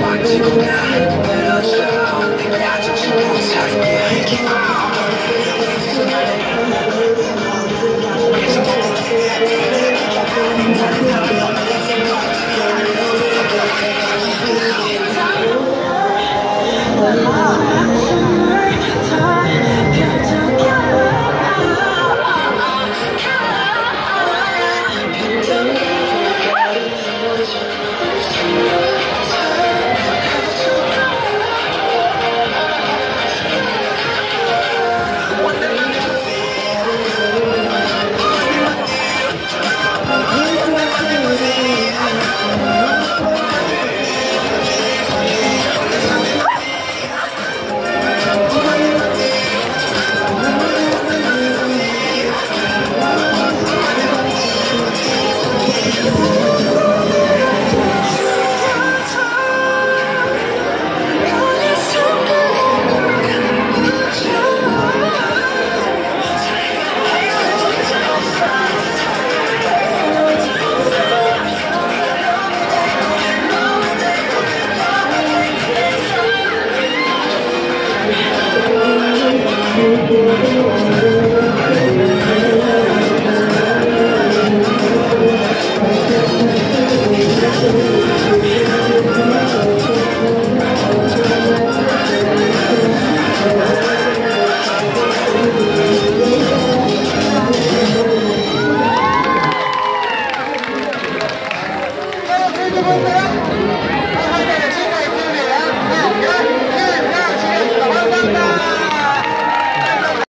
Watching now, when I shout はい、はい、はい、はい、